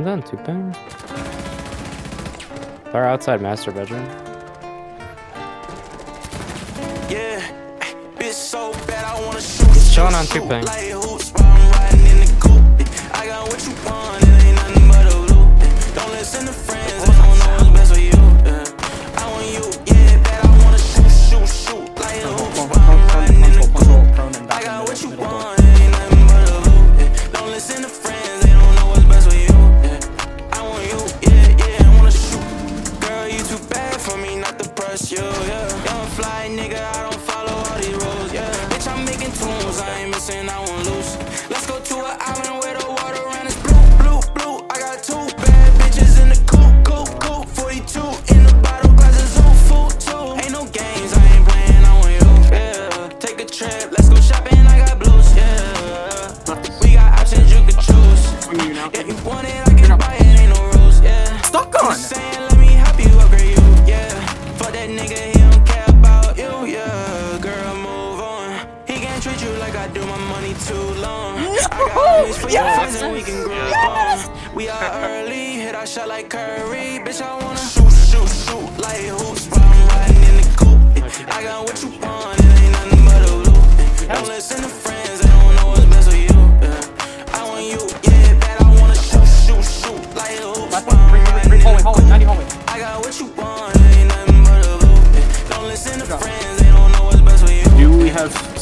One's on two ping. They're outside master bedroom. Yeah, bitch so bad I wanna shoot. He's chilling on two I I won't lose. Let's go to an island Can't treat you like I do my money too long. I got homies for your and we can grow on. We are early, hit our shot like Curry. Bitch, I wanna shoot, shoot, shoot like hoops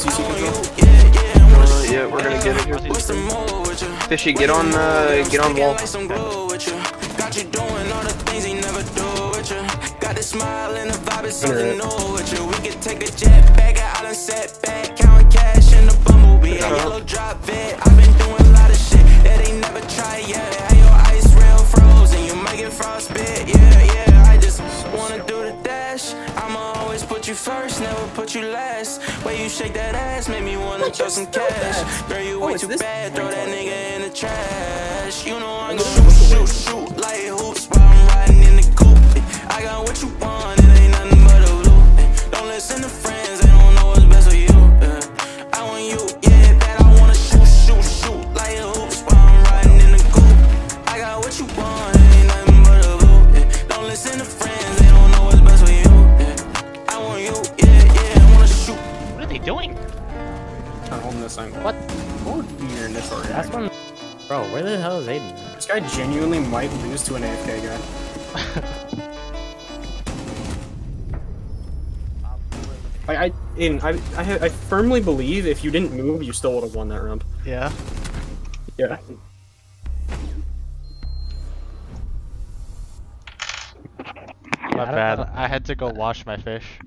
I wanna Uh, shoot, yeah, we're gonna get it. What's the move? Fishy, get on, uh, get on wall. Like some glue with you. Got you doing all the things he never do with you. Got the smile and the vibe is something new with you. We could take a jet back out and set back, counting cash in the bumblebee. A yellow drop vet. You first, never put you last. Way you shake that ass made me wanna throw some cash. Girl, you way it's too bad, throw that nigga in the trash. You know I'm gonna shoot, shoot, shoot like hoops while I'm riding in the coupe. I got what you want, What are they doing? Not holding this thing. What? What would be your initial That's one. Bro, where the hell is Aiden? This guy genuinely might lose to an AFK guy. I, I, in, I, I, I firmly believe if you didn't move, you still would have won that round. Yeah. Yeah. My bad. I had to go wash my fish.